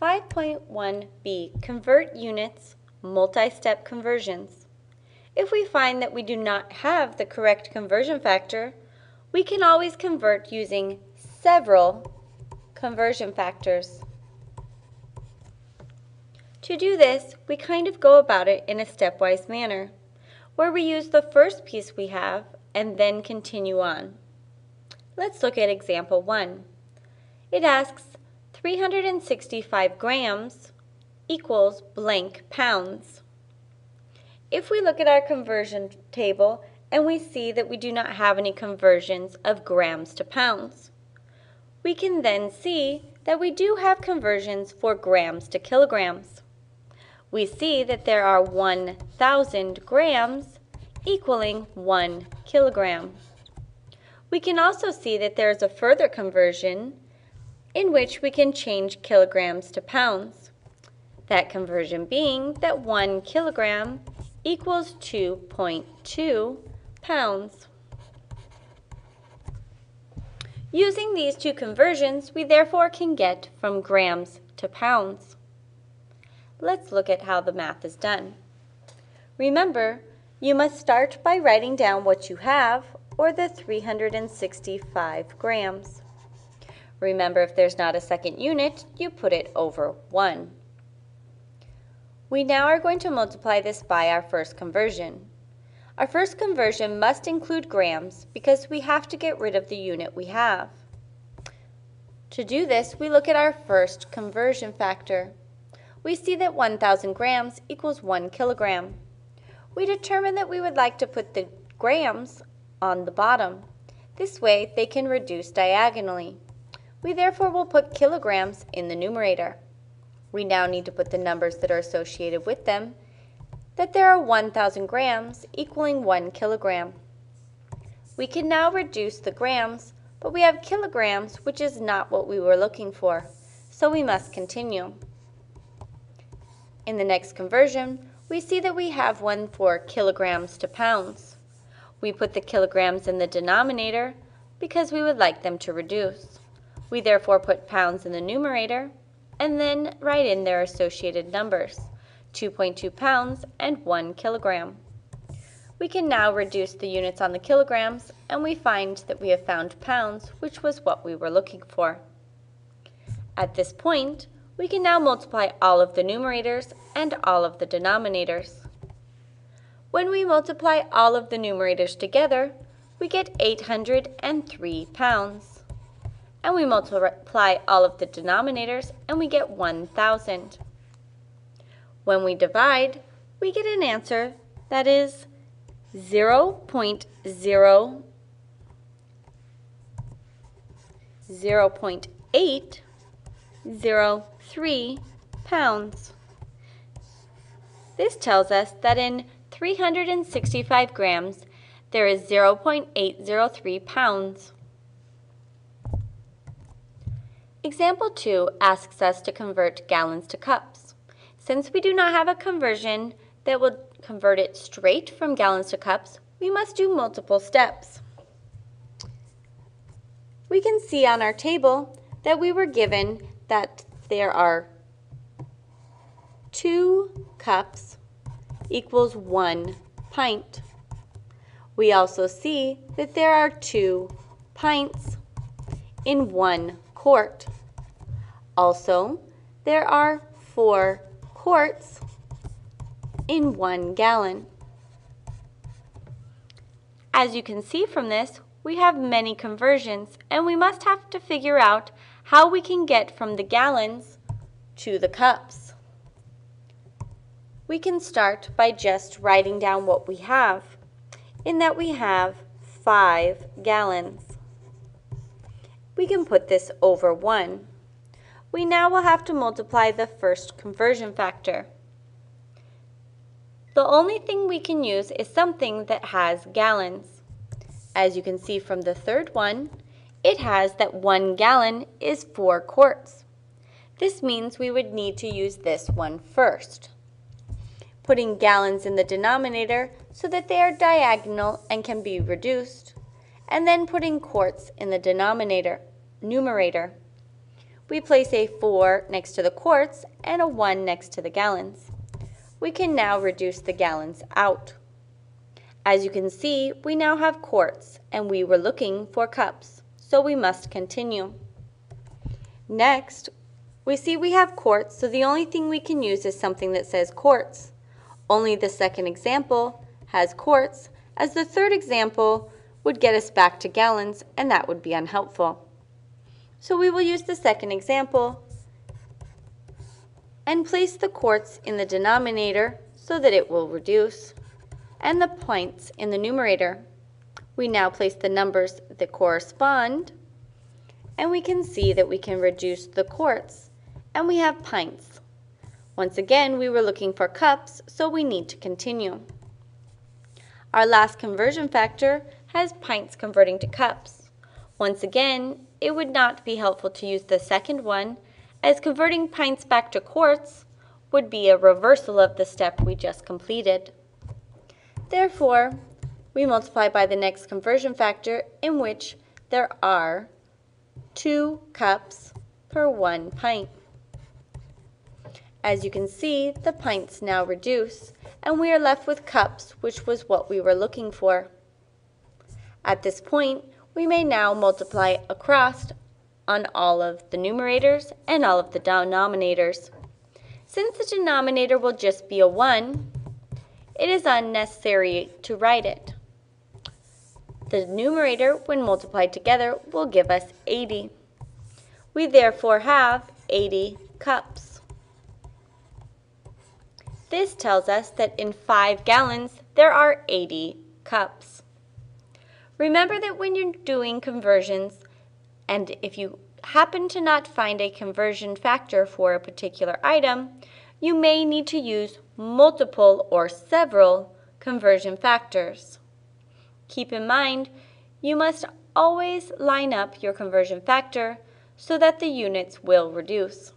5.1b Convert Units, Multi-Step Conversions. If we find that we do not have the correct conversion factor, we can always convert using several conversion factors. To do this, we kind of go about it in a stepwise manner, where we use the first piece we have and then continue on. Let's look at example 1. It asks 365 grams equals blank pounds. If we look at our conversion table and we see that we do not have any conversions of grams to pounds, we can then see that we do have conversions for grams to kilograms. We see that there are 1,000 grams equaling 1 kilogram. We can also see that there is a further conversion in which we can change kilograms to pounds. That conversion being that 1 kilogram equals 2.2 pounds. Using these two conversions, we therefore can get from grams to pounds. Let's look at how the math is done. Remember, you must start by writing down what you have, or the 365 grams. Remember, if there's not a second unit, you put it over 1. We now are going to multiply this by our first conversion. Our first conversion must include grams because we have to get rid of the unit we have. To do this, we look at our first conversion factor. We see that 1,000 grams equals 1 kilogram. We determine that we would like to put the grams on the bottom. This way, they can reduce diagonally. We therefore will put kilograms in the numerator. We now need to put the numbers that are associated with them that there are 1,000 grams equaling 1 kilogram. We can now reduce the grams, but we have kilograms, which is not what we were looking for, so we must continue. In the next conversion, we see that we have one for kilograms to pounds. We put the kilograms in the denominator because we would like them to reduce. We therefore put pounds in the numerator and then write in their associated numbers. 2.2 pounds, and 1 kilogram. We can now reduce the units on the kilograms, and we find that we have found pounds, which was what we were looking for. At this point, we can now multiply all of the numerators and all of the denominators. When we multiply all of the numerators together, we get 803 pounds. And we multiply all of the denominators, and we get 1,000. When we divide, we get an answer that is 0 0.0 0.803 pounds. This tells us that in 365 grams, there is 0.803 pounds. Example 2 asks us to convert gallons to cups. Since we do not have a conversion that will convert it straight from gallons to cups, we must do multiple steps. We can see on our table that we were given that there are two cups equals one pint. We also see that there are two pints in one quart. Also, there are four quarts in one gallon. As you can see from this, we have many conversions and we must have to figure out how we can get from the gallons to the cups. We can start by just writing down what we have, in that we have 5 gallons. We can put this over 1 we now will have to multiply the first conversion factor. The only thing we can use is something that has gallons. As you can see from the third one, it has that one gallon is four quarts. This means we would need to use this one first. Putting gallons in the denominator so that they are diagonal and can be reduced, and then putting quarts in the denominator, numerator we place a 4 next to the quarts and a 1 next to the gallons. We can now reduce the gallons out. As you can see, we now have quarts, and we were looking for cups, so we must continue. Next, we see we have quarts, so the only thing we can use is something that says quarts. Only the second example has quarts, as the third example would get us back to gallons, and that would be unhelpful. So we will use the second example and place the quarts in the denominator so that it will reduce, and the pints in the numerator. We now place the numbers that correspond, and we can see that we can reduce the quarts, and we have pints. Once again, we were looking for cups, so we need to continue. Our last conversion factor has pints converting to cups. Once again, it would not be helpful to use the second one, as converting pints back to quarts would be a reversal of the step we just completed. Therefore, we multiply by the next conversion factor in which there are two cups per one pint. As you can see, the pints now reduce, and we are left with cups, which was what we were looking for. At this point, we may now multiply across on all of the numerators and all of the denominators. Since the denominator will just be a 1, it is unnecessary to write it. The numerator, when multiplied together, will give us 80. We therefore have 80 cups. This tells us that in 5 gallons, there are 80 cups. Remember that when you're doing conversions, and if you happen to not find a conversion factor for a particular item, you may need to use multiple or several conversion factors. Keep in mind, you must always line up your conversion factor so that the units will reduce.